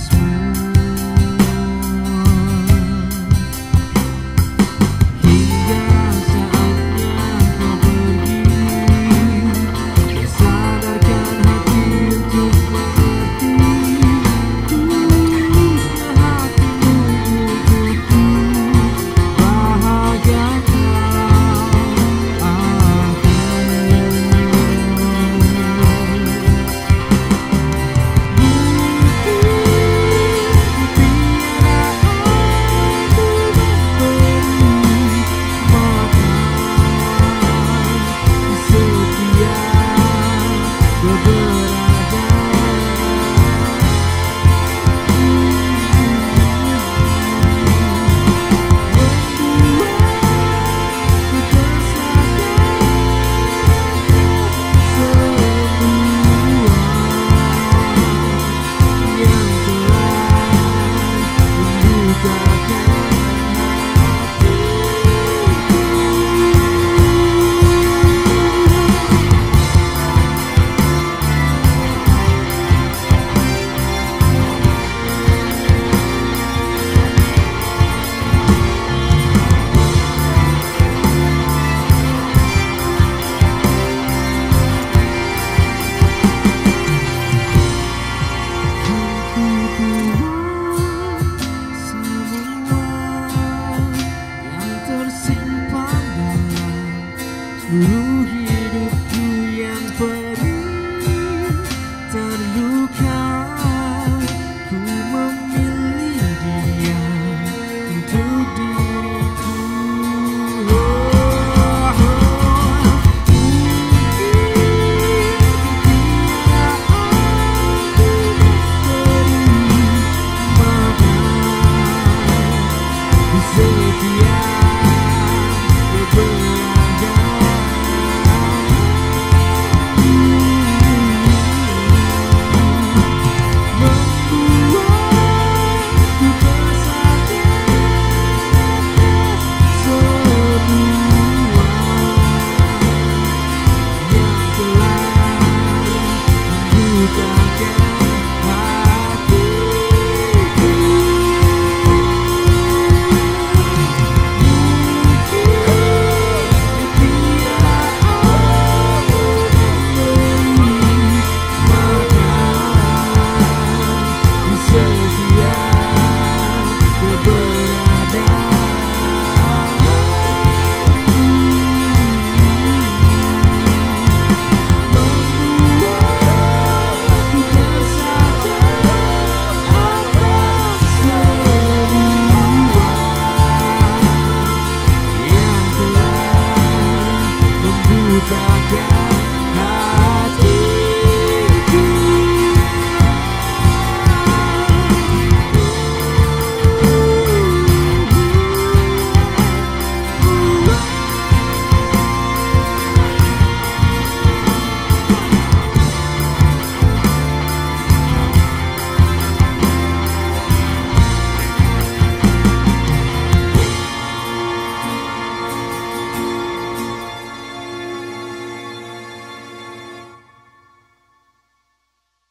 sweet. Setiap beberapa Jesus.